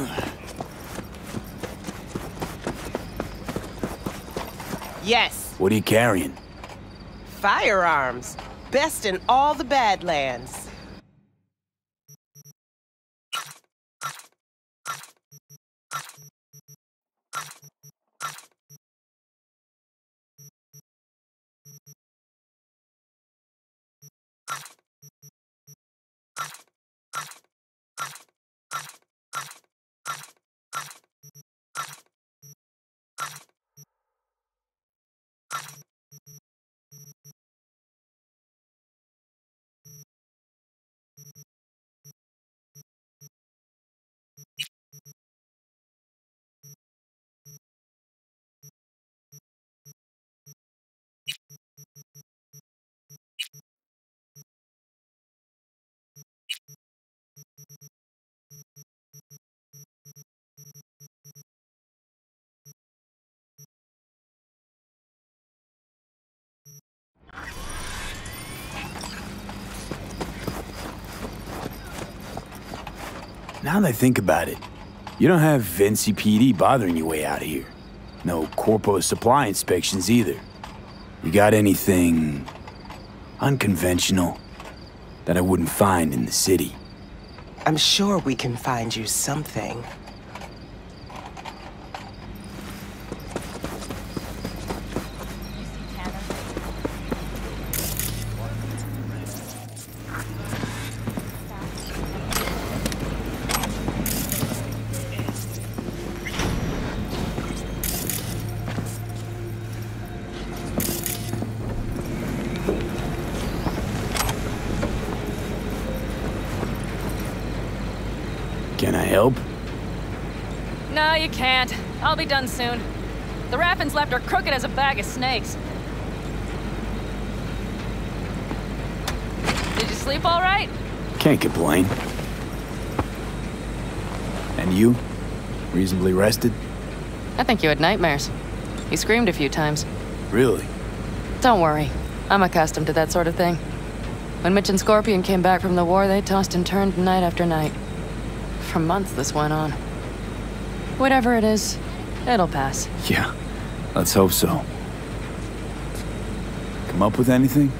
Yes, What are you carrying? firearms. Best in all the Badlands. Now that I think about it, you don't have NCPD bothering you way out of here. No Corpo supply inspections either. You got anything unconventional that I wouldn't find in the city? I'm sure we can find you something. Can I help? No, you can't. I'll be done soon. The Raffins left are crooked as a bag of snakes. Did you sleep all right? Can't complain. And you? Reasonably rested? I think you had nightmares. You screamed a few times. Really? Don't worry. I'm accustomed to that sort of thing. When Mitch and Scorpion came back from the war, they tossed and turned night after night. For months this went on. Whatever it is, it'll pass. Yeah, let's hope so. Come up with anything?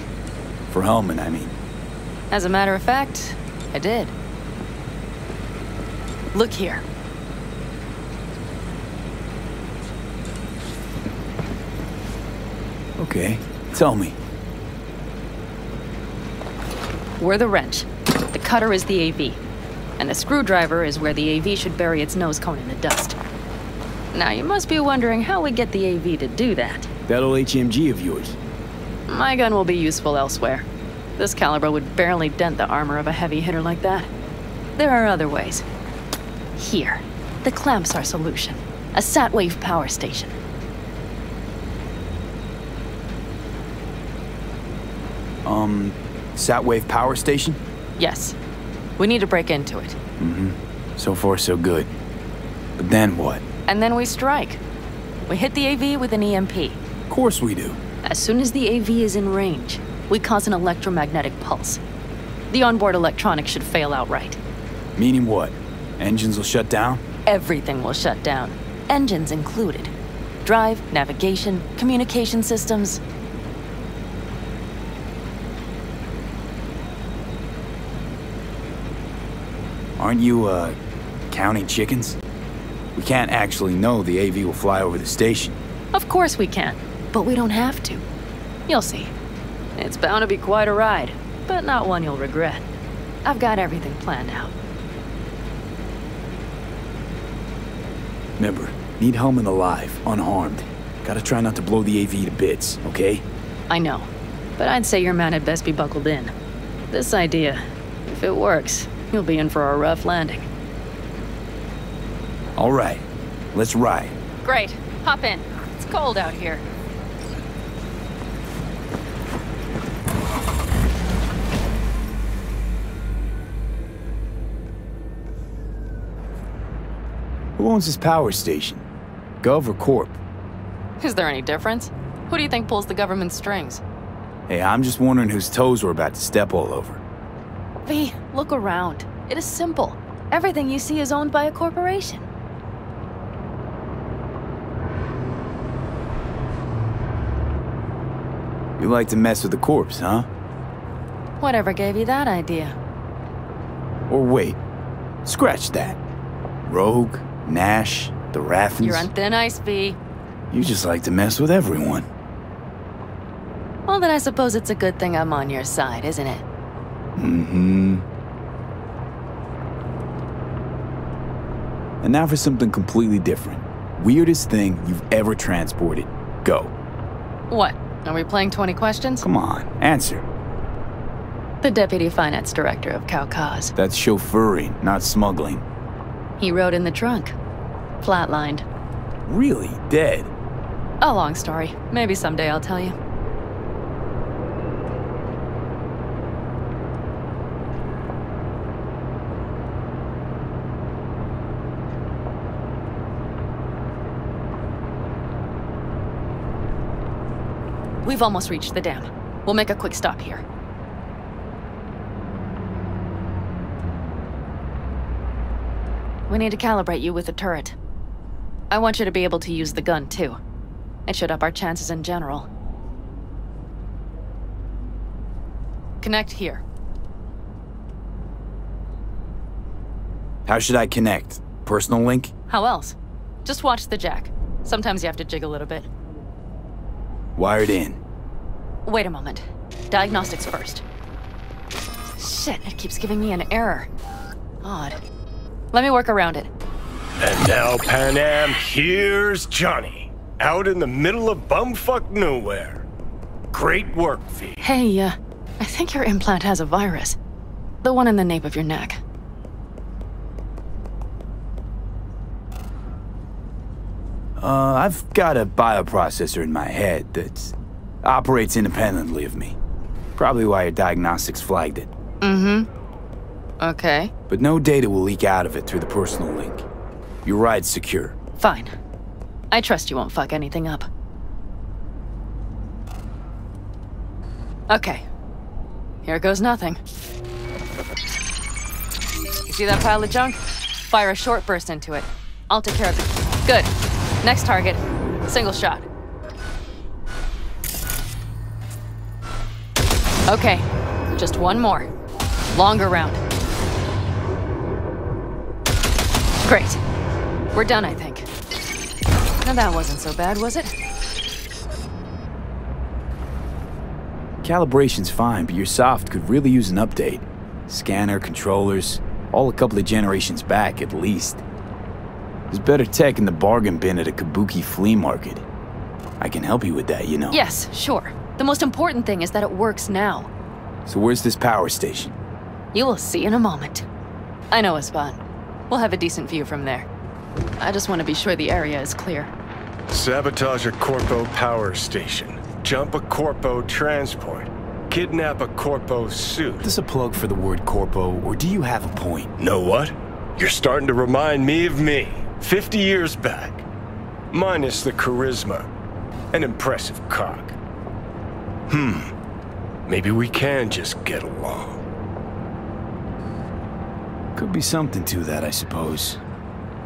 For Hellman, I mean. As a matter of fact, I did. Look here. Okay, tell me. We're the wrench. The cutter is the AV. And a screwdriver is where the AV should bury its nose cone in the dust. Now, you must be wondering how we get the AV to do that. That old HMG of yours. My gun will be useful elsewhere. This caliber would barely dent the armor of a heavy hitter like that. There are other ways. Here, the clamps are solution. A Satwave power station. Um, Satwave power station? Yes. We need to break into it. Mm-hmm. So far, so good. But then what? And then we strike. We hit the AV with an EMP. Of course we do. As soon as the AV is in range, we cause an electromagnetic pulse. The onboard electronics should fail outright. Meaning what? Engines will shut down? Everything will shut down, engines included. Drive, navigation, communication systems. Aren't you, uh, counting chickens? We can't actually know the AV will fly over the station. Of course we can, but we don't have to. You'll see. It's bound to be quite a ride, but not one you'll regret. I've got everything planned out. Remember, need Hellman alive, unharmed. Gotta try not to blow the AV to bits, okay? I know, but I'd say your man had best be buckled in. This idea, if it works, you'll be in for a rough landing. All right, let's ride. Great. Hop in. It's cold out here. Who owns this power station? Gov or Corp? Is there any difference? Who do you think pulls the government's strings? Hey, I'm just wondering whose toes we're about to step all over. V, look around. It is simple. Everything you see is owned by a corporation. You like to mess with the corpse, huh? Whatever gave you that idea? Or wait, scratch that. Rogue, Nash, the Raffens. You're on thin ice, V. You just like to mess with everyone. Well, then I suppose it's a good thing I'm on your side, isn't it? Mm-hmm. And now for something completely different. Weirdest thing you've ever transported. Go. What? Are we playing 20 questions? Come on, answer. The Deputy Finance Director of Kaukaz. That's chauffeuring, not smuggling. He rode in the trunk. Flatlined. Really? Dead? A long story. Maybe someday I'll tell you. We've almost reached the dam. We'll make a quick stop here. We need to calibrate you with the turret. I want you to be able to use the gun, too. It should up our chances in general. Connect here. How should I connect? Personal link? How else? Just watch the jack. Sometimes you have to jig a little bit. Wired in. Wait a moment. Diagnostics first. Shit, it keeps giving me an error. Odd. Let me work around it. And now, Panam, here's Johnny. Out in the middle of bumfuck nowhere. Great work, V. Hey, uh, I think your implant has a virus. The one in the nape of your neck. Uh, I've got a bioprocessor in my head that operates independently of me. Probably why your diagnostics flagged it. Mm-hmm. Okay. But no data will leak out of it through the personal link. Your ride's secure. Fine. I trust you won't fuck anything up. Okay. Here goes nothing. You see that pile of junk? Fire a short burst into it. I'll take care of it. Good. Next target. Single shot. Okay. Just one more. Longer round. Great. We're done, I think. Now that wasn't so bad, was it? Calibration's fine, but your soft could really use an update. Scanner, controllers, all a couple of generations back at least. There's better tech in the bargain bin at a kabuki flea market. I can help you with that, you know. Yes, sure. The most important thing is that it works now. So where's this power station? You will see in a moment. I know a spot. We'll have a decent view from there. I just want to be sure the area is clear. Sabotage a Corpo power station. Jump a Corpo transport. Kidnap a Corpo suit. Is this a plug for the word corpo, or do you have a point? Know what? You're starting to remind me of me, 50 years back. Minus the charisma. An impressive cock. Hmm. Maybe we can just get along. Could be something to that, I suppose.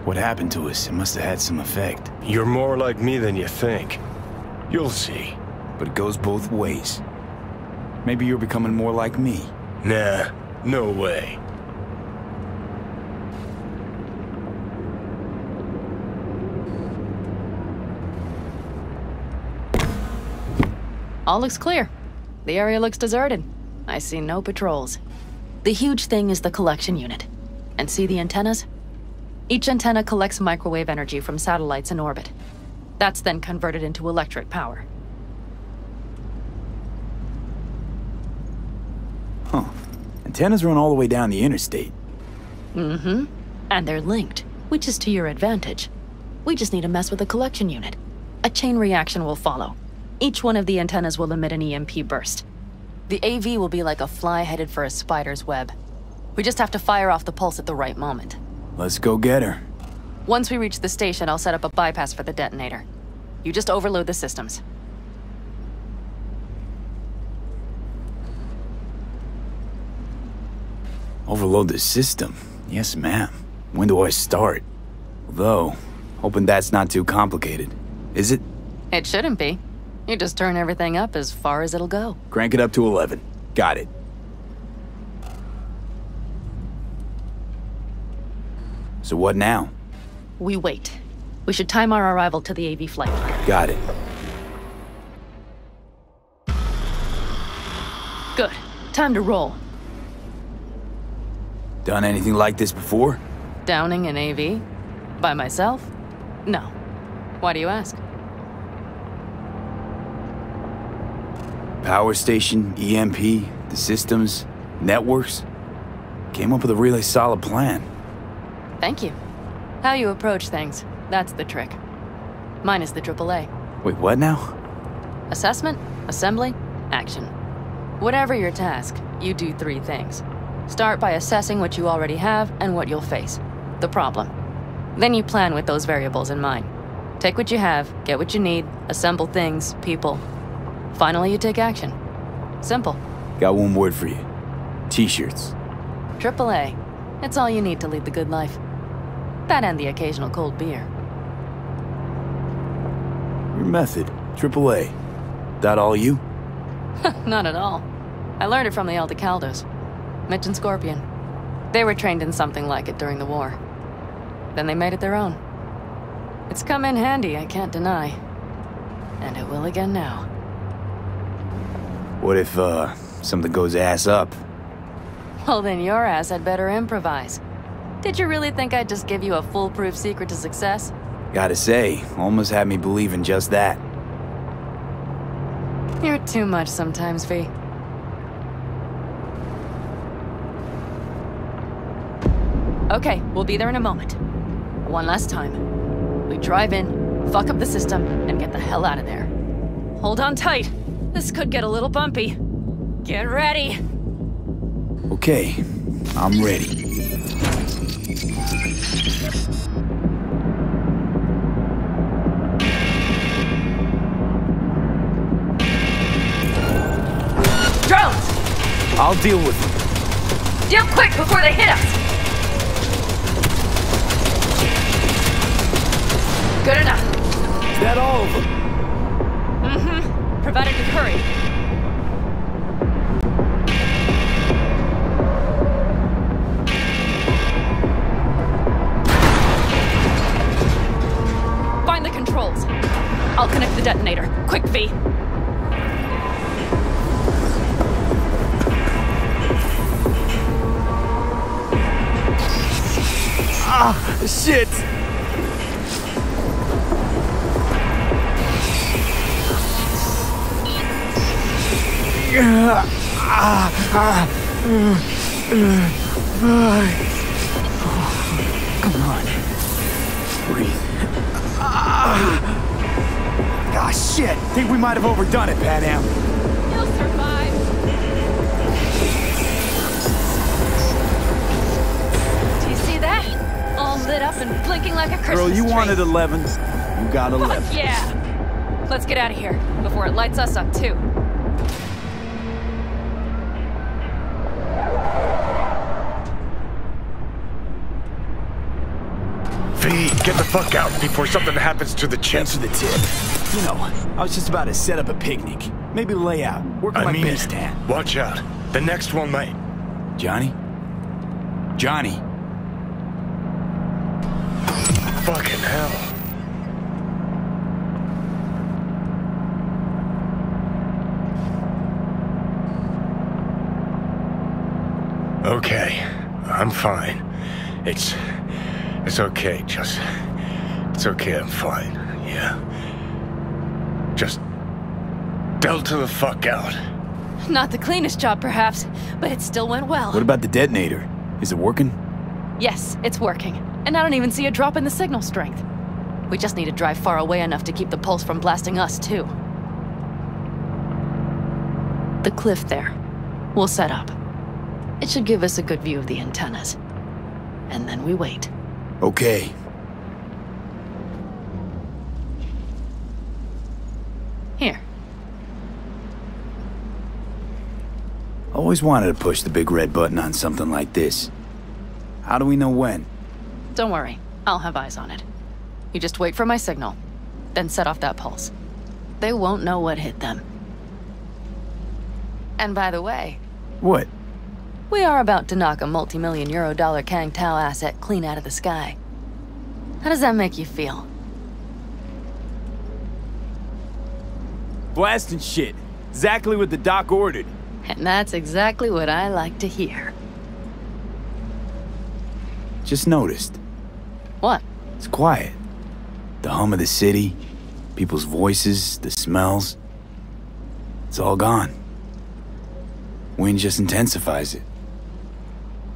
What happened to us? It must have had some effect. You're more like me than you think. You'll see. But it goes both ways. Maybe you're becoming more like me. Nah, no way. All looks clear. The area looks deserted. I see no patrols. The huge thing is the collection unit. And see the antennas? Each antenna collects microwave energy from satellites in orbit. That's then converted into electric power. Huh. Antennas run all the way down the interstate. Mm-hmm. And they're linked, which is to your advantage. We just need to mess with the collection unit. A chain reaction will follow. Each one of the antennas will emit an EMP burst. The AV will be like a fly headed for a spider's web. We just have to fire off the pulse at the right moment. Let's go get her. Once we reach the station, I'll set up a bypass for the detonator. You just overload the systems. Overload the system. Yes, ma'am. When do I start? Though, hoping that's not too complicated. Is it? It shouldn't be. You just turn everything up as far as it'll go. Crank it up to 11. Got it. So what now? We wait. We should time our arrival to the AV flight. Got it. Good. Time to roll. Done anything like this before? Downing an AV? By myself? No. Why do you ask? Power station, EMP, the systems, networks. Came up with a really solid plan. Thank you. How you approach things, that's the trick. Mine is the AAA. Wait, what now? Assessment, assembly, action. Whatever your task, you do three things. Start by assessing what you already have and what you'll face. The problem. Then you plan with those variables in mind. Take what you have, get what you need, assemble things, people. Finally, you take action. Simple. Got one word for you. T-shirts. AAA. It's all you need to lead the good life. That and the occasional cold beer. Your method. AAA. That all you? Not at all. I learned it from the Aldecaldos. Mitch and Scorpion. They were trained in something like it during the war. Then they made it their own. It's come in handy, I can't deny. And it will again now. What if, uh, something goes ass up? Well, then your ass had better improvise. Did you really think I'd just give you a foolproof secret to success? Gotta say, almost had me believing just that. You're too much sometimes, V. Okay, we'll be there in a moment. One last time. We drive in, fuck up the system, and get the hell out of there. Hold on tight. This could get a little bumpy. Get ready. Okay, I'm ready. Drones! I'll deal with them. Deal quick before they hit us! Good enough. Is that all of them? Provided you hurry. Find the controls. I'll connect the detonator. Quick, V. Ah, Shit! Come on. Breathe. Ah, shit! Think we might have overdone it, Panam. He'll survive. Do you see that? All lit up and blinking like a Christmas Girl, you tree. wanted 11s. You got 11. Fuck yeah! Let's get out of here before it lights us up too. V, get the fuck out before something happens to the Thanks chip. for the tip. You know, I was just about to set up a picnic. Maybe lay out, work I my mean base it. tan. Watch out. The next one might. Johnny? Johnny? Fucking hell. Okay, I'm fine. It's. It's okay, just. It's okay, I'm fine. Yeah. Just. Delta the fuck out. Not the cleanest job, perhaps, but it still went well. What about the detonator? Is it working? Yes, it's working. And I don't even see a drop in the signal strength. We just need to drive far away enough to keep the pulse from blasting us, too. The cliff there. We'll set up. It should give us a good view of the antennas. And then we wait. Okay. Here. Always wanted to push the big red button on something like this. How do we know when? Don't worry, I'll have eyes on it. You just wait for my signal, then set off that pulse. They won't know what hit them. And by the way, What? We are about to knock a multi-million euro dollar Kang Tao asset clean out of the sky. How does that make you feel? Blasting shit. Exactly what the doc ordered. And that's exactly what I like to hear. Just noticed. What? It's quiet. The hum of the city, people's voices, the smells. It's all gone. Wind just intensifies it.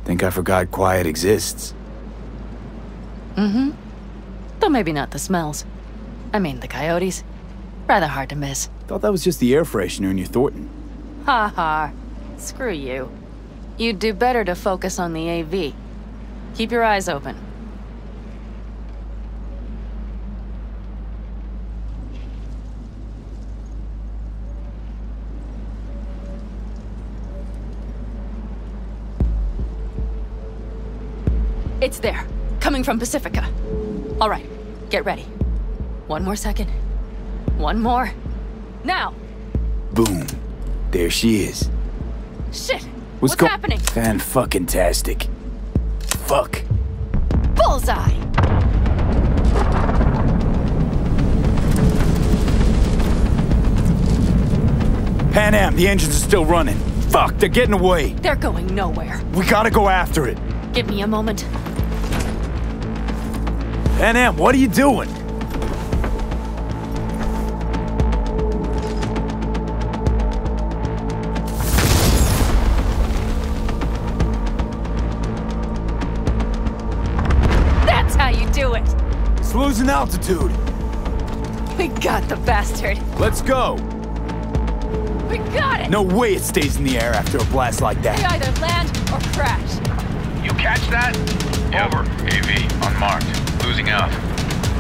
Think I forgot quiet exists. Mm-hmm. Though maybe not the smells. I mean, the coyotes. Rather hard to miss. Thought that was just the air freshener in your Thorton. Ha ha. Screw you. You'd do better to focus on the AV. Keep your eyes open. It's there, coming from Pacifica. All right, get ready. One more second. One more. Now! Boom. There she is. Shit! What's, What's, happening? Fan fucking tastic. Fuck. Bullseye! Panam, the engines are still running. Fuck, they're getting away. They're going nowhere. We gotta go after it. Give me a moment. Panam, what are you doing? That's how you do it! It's losing altitude. We got the bastard! Let's go. We got it! No way it stays in the air after a blast like that. We either land or crash. You catch that? Over. AV, unmarked. Losing out.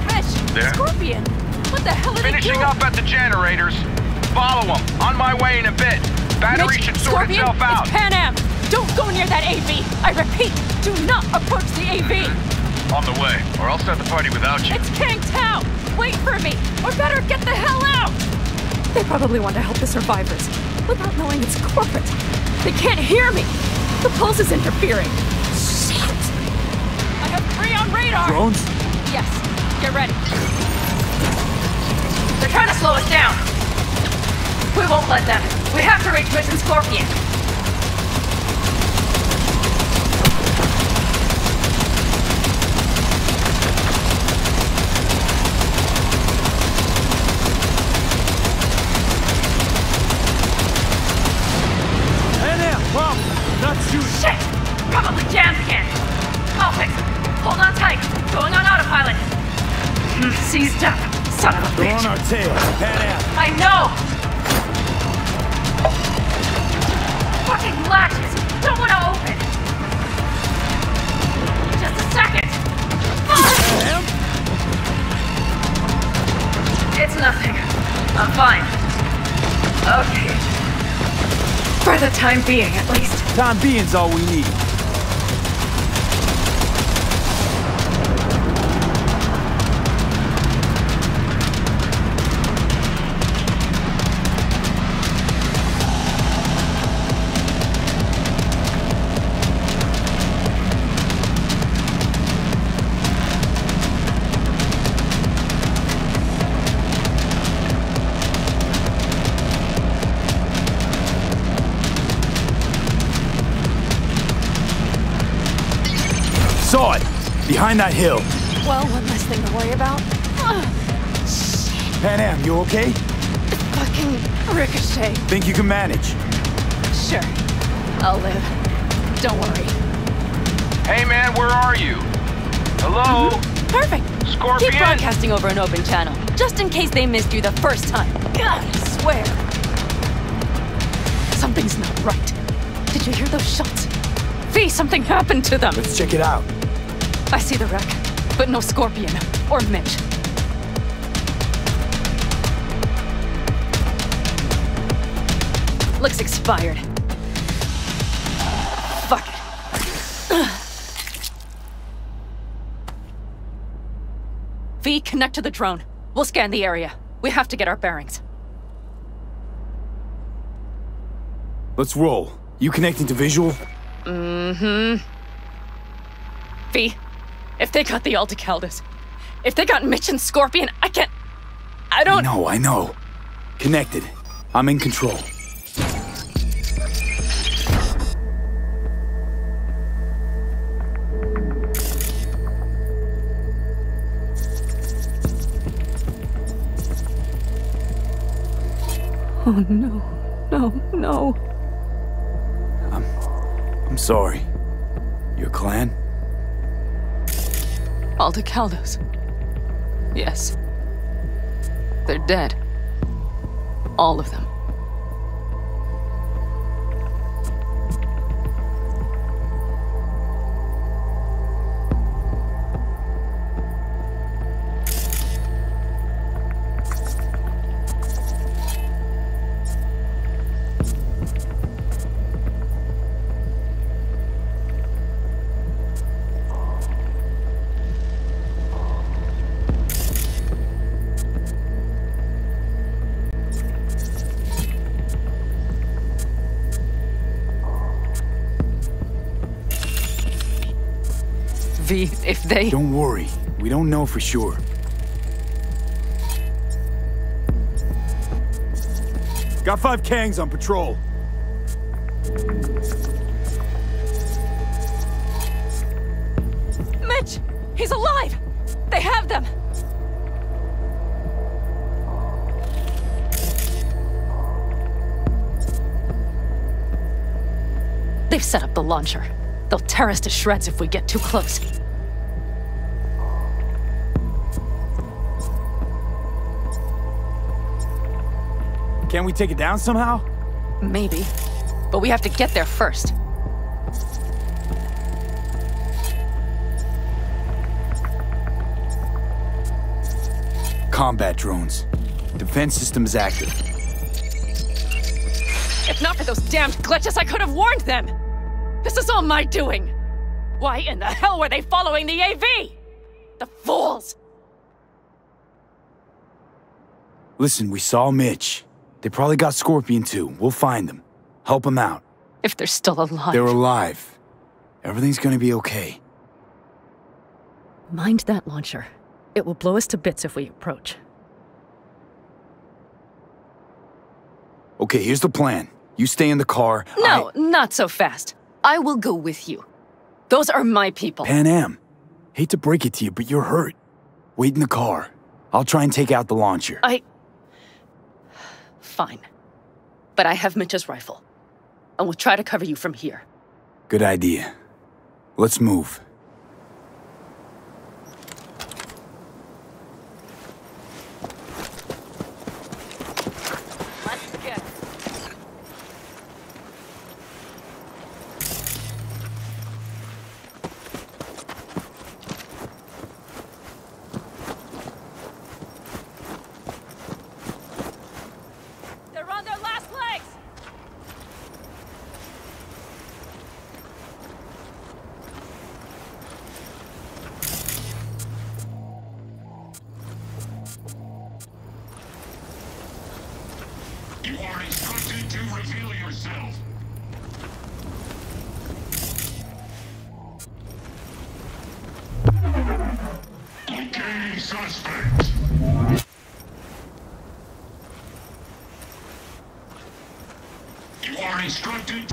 Rich! There? Scorpion! What the hell are Finishing they doing? up at the generators. Follow them. On my way in a bit. Battery Mitch, should sort Scorpion, itself out. It's Panam! Don't go near that AV! I repeat, do not approach the AV! On the way, or I'll start the party without you. It's Kang Tao! Wait for me! Or better, get the hell out! They probably want to help the survivors, without knowing it's corporate. They can't hear me! The pulse is interfering. Shit! I have three on radar! Drones? Get ready. They're trying to slow us down. We won't let them. We have to reach Mission Scorpion. Panam, pump! Not shooting. Shit! Probably jammed again. Seized up. Son of a bitch. on our tail. Panam. I know! Fucking latches! Don't want to open! Just a second! Am? It's nothing. I'm fine. Okay. For the time being, at least. Time being's all we need. Behind that hill. Well, one less thing to worry about. Ugh, Panam, you okay? fucking ricochet. Think you can manage? Sure. I'll live. Don't worry. Hey man, where are you? Hello? Perfect. Scorpion? Keep broadcasting over an open channel, just in case they missed you the first time. God, I swear. Something's not right. Did you hear those shots? V, something happened to them. Let's check it out. I see the wreck, but no Scorpion or Mitch. Looks expired. Fuck it. V, connect to the drone. We'll scan the area. We have to get our bearings. Let's roll. You connecting to visual? Mm-hmm. V, if they got the Aldecaldos, if they got Mitch and Scorpion, I can't... I don't... No, I know. Connected. I'm in control. Oh no, no, no. I'm... I'm sorry. Your clan? Aldecaldos. Yes. They're dead. All of them. Don't worry. We don't know for sure. Got five Kangs on patrol. Mitch! He's alive! They have them! They've set up the launcher. They'll tear us to shreds if we get too close. Can we take it down somehow? Maybe. But we have to get there first. Combat drones. Defense system is active. If not for those damned glitches, I could have warned them! This is all my doing! Why in the hell were they following the AV? The fools! Listen, we saw Mitch. They probably got Scorpion too. We'll find them. Help them out. If they're still alive. They're alive. Everything's gonna be okay. Mind that launcher. It will blow us to bits if we approach. Okay, here's the plan. You stay in the car. No, I... not so fast. I will go with you. Those are my people. Panam, Hate to break it to you, but you're hurt. Wait in the car. I'll try and take out the launcher. I... Fine. But I have Mitch's rifle. And we'll try to cover you from here. Good idea. Let's move. Let's get They're on their last legs! You are instructed to reveal yourself. Locating suspect. You are instructed.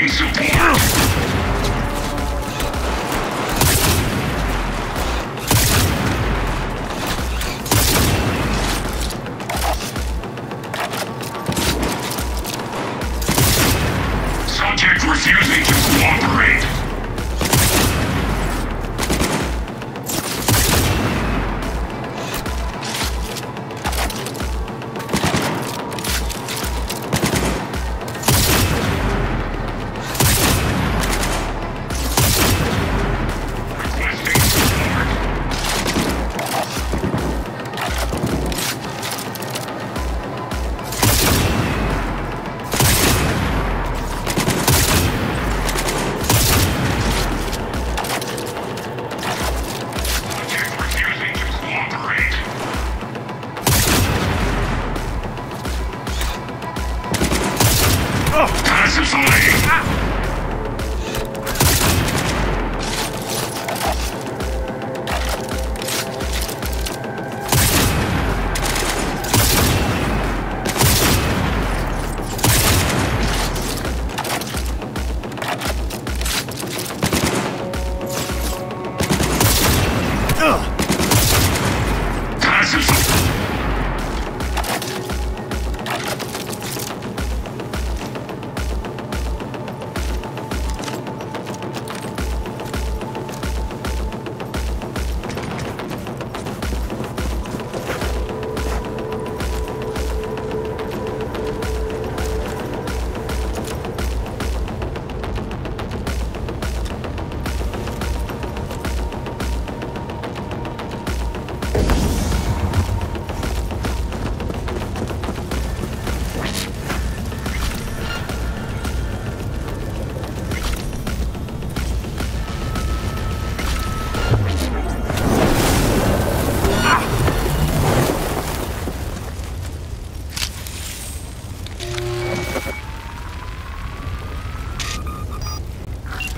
Requesting support.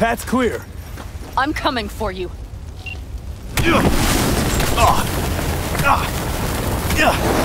Path's clear. I'm coming for you. Fuck ah. ah.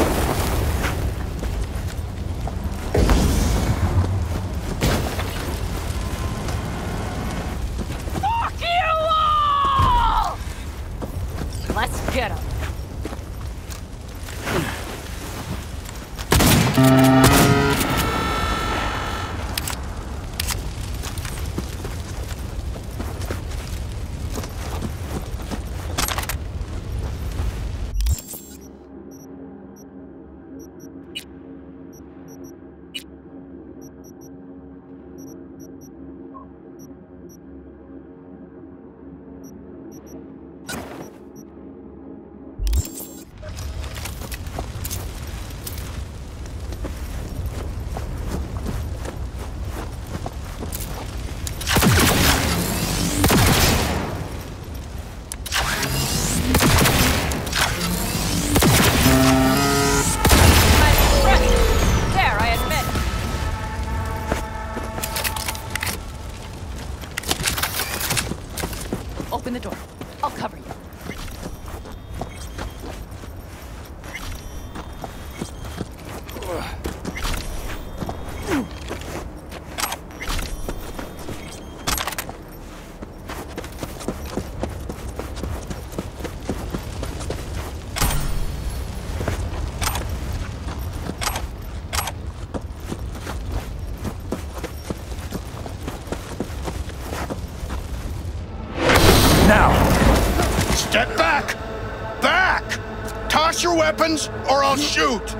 I'll shoot!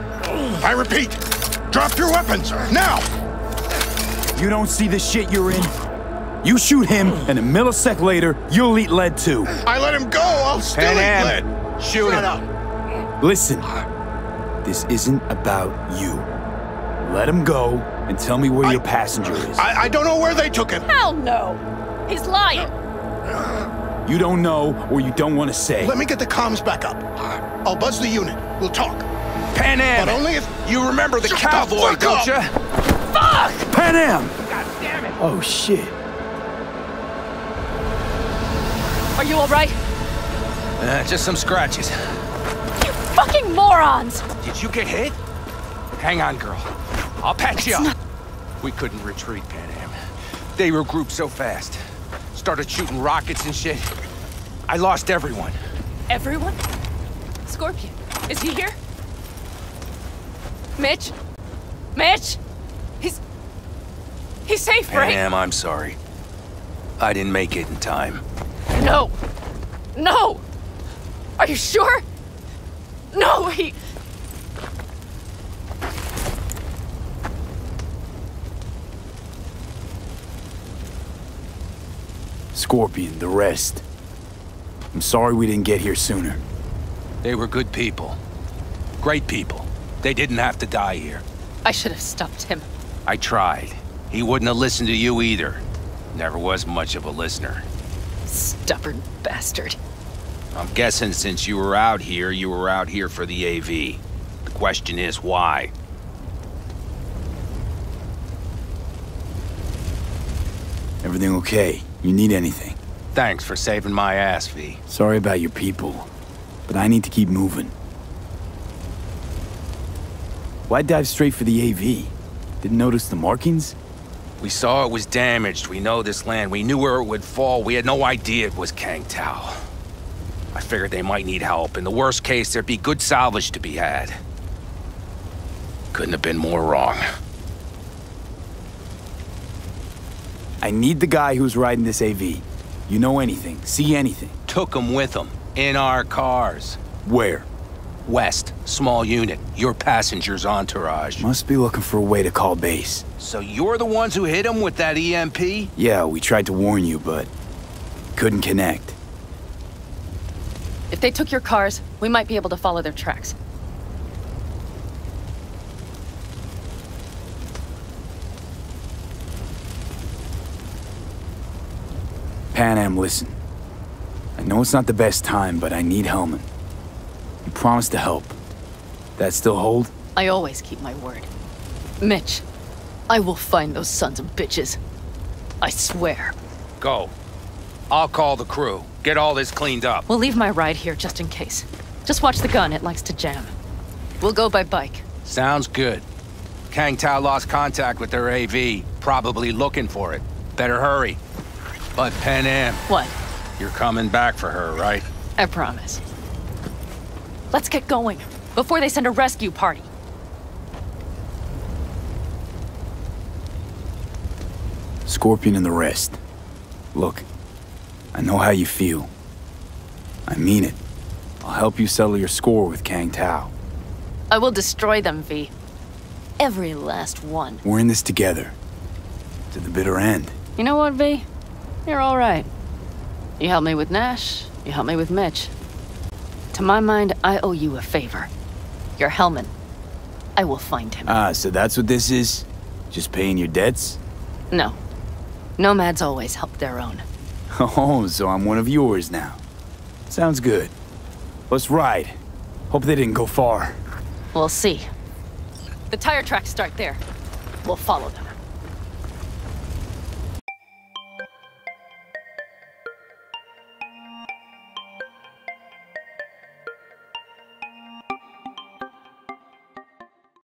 I repeat, drop your weapons, now! You don't see the shit you're in? You shoot him, and a millisecond later, you'll eat lead too. I let him go, I'll still Pan eat Am, lead! shoot Shut him. up! Listen, this isn't about you. Let him go and tell me where your passenger is. I, I don't know where they took him. Hell no! He's lying! You don't know or you don't want to say. Let me get the comms back up. I'll buzz the unit. We'll talk. Panam! But only if You remember the Shut the cowboy, fuck don't up! you? Panam! God damn it! Oh shit. Are you alright? Uh, just some scratches. You fucking morons! Did you get hit? Hang on, girl. I'll patch you up. We couldn't retreat, Pan Am. They regrouped so fast. Started shooting rockets and shit. I lost everyone. Everyone? Scorpion, is he here? Mitch? Mitch? He's... He's safe, Pan right? Am, I'm sorry. I didn't make it in time. No! No! Are you sure? No, he... Scorpion, the rest. I'm sorry we didn't get here sooner. They were good people. Great people. They didn't have to die here. I should have stopped him. I tried. He wouldn't have listened to you either. Never was much of a listener. Stubborn bastard. I'm guessing since you were out here, you were out here for the AV. The question is why? Everything okay? You need anything? Thanks for saving my ass, V. Sorry about your people, but I need to keep moving. Why dive straight for the AV? Didn't notice the markings? We saw it was damaged. We know this land. We knew where it would fall. We had no idea it was Kang Tao. I figured they might need help. In the worst case, there'd be good salvage to be had. Couldn't have been more wrong. I need the guy who's riding this AV. You know anything, see anything. Took them with them. In our cars. Where? West, small unit. Your passenger's entourage. Must be looking for a way to call base. So you're the ones who hit him with that E EMP? Yeah, we tried to warn you, but couldn't connect. If they took your cars, we might be able to follow their tracks. Panam, listen. I know it's not the best time, but I need Hellman. You promised to help. That still hold? I always keep my word. Mitch, I will find those sons of bitches. I swear. Go. I'll call the crew. Get all this cleaned up. We'll leave my ride here just in case. Just watch the gun, it likes to jam. We'll go by bike. Sounds good. Kang Tao lost contact with their AV, probably looking for it. Better hurry. But Panam, What? you're coming back for her, right? I promise. Let's get going, before they send a rescue party. Scorpion and the rest. Look, I know how you feel. I mean it. I'll help you settle your score with Kang Tao. I will destroy them, V. Every last one. We're in this together. To the bitter end. You know what, V? You're all right. You helped me with Nash. You helped me with Mitch. To my mind, I owe you a favor. Your Hellman. I will find him. Ah, so that's what this is? Just paying your debts? no. Nomads always help their own. Oh, so I'm one of yours now. Sounds good. Let's ride. Hope they didn't go far. We'll see. The tire tracks start there. We'll follow them.